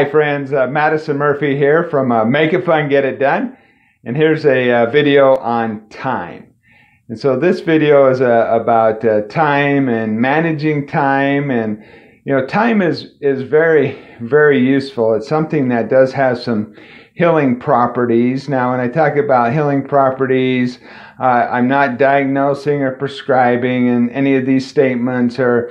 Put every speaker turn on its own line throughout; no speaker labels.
Hi friends, uh, Madison Murphy here from uh, Make It Fun, Get It Done. And here's a uh, video on time. And so this video is uh, about uh, time and managing time and you know time is is very very useful. It's something that does have some healing properties. Now when I talk about healing properties, uh, I'm not diagnosing or prescribing and any of these statements or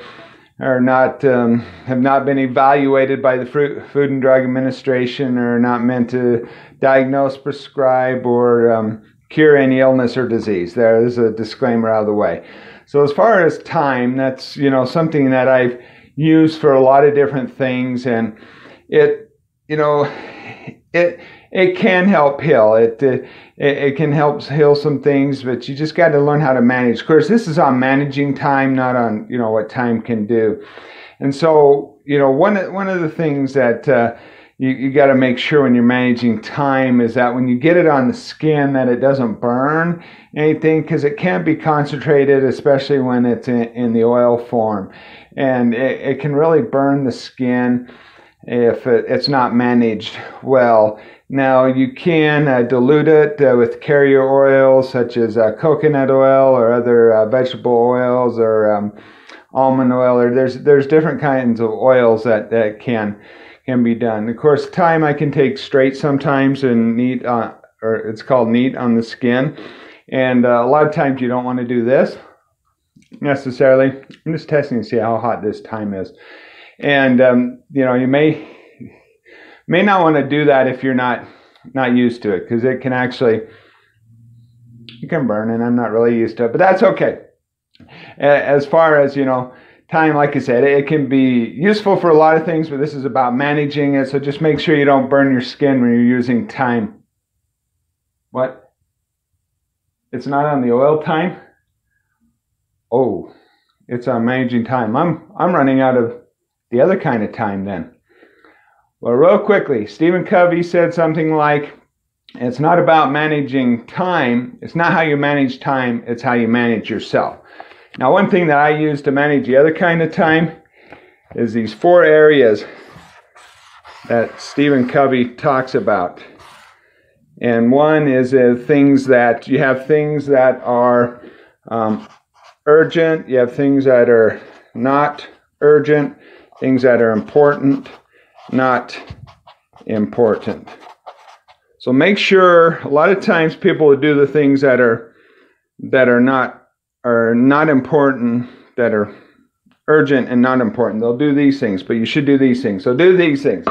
are not um, have not been evaluated by the Food and Drug Administration or are not meant to diagnose, prescribe, or um, cure any illness or disease. There is a disclaimer out of the way. So as far as time, that's you know something that I've used for a lot of different things, and it you know it it can help heal. It, it, it can help heal some things, but you just got to learn how to manage. Of course, this is on managing time, not on you know what time can do. And so, you know, one one of the things that uh, you, you got to make sure when you're managing time is that when you get it on the skin, that it doesn't burn anything because it can be concentrated, especially when it's in, in the oil form, and it, it can really burn the skin if it, it's not managed well. Now you can uh, dilute it uh, with carrier oils such as uh, coconut oil or other uh, vegetable oils or um, almond oil. Or there's there's different kinds of oils that, that can can be done. Of course, time I can take straight sometimes and neat, uh, or it's called neat on the skin. And uh, a lot of times you don't want to do this necessarily. I'm just testing to see how hot this time is. And um, you know, you may may not want to do that if you're not not used to it because it can actually you can burn and I'm not really used to it but that's okay. As far as you know time like I said it can be useful for a lot of things but this is about managing it so just make sure you don't burn your skin when you're using time. What? It's not on the oil time? Oh it's on managing time. I'm I'm running out of the other kind of time then well, real quickly, Stephen Covey said something like, it's not about managing time. It's not how you manage time, it's how you manage yourself. Now, one thing that I use to manage the other kind of time is these four areas that Stephen Covey talks about. And one is uh, things that you have things that are um, urgent, you have things that are not urgent, things that are important, not important. So make sure a lot of times people will do the things that are that are not are not important that are urgent and not important. They'll do these things, but you should do these things. So do these things.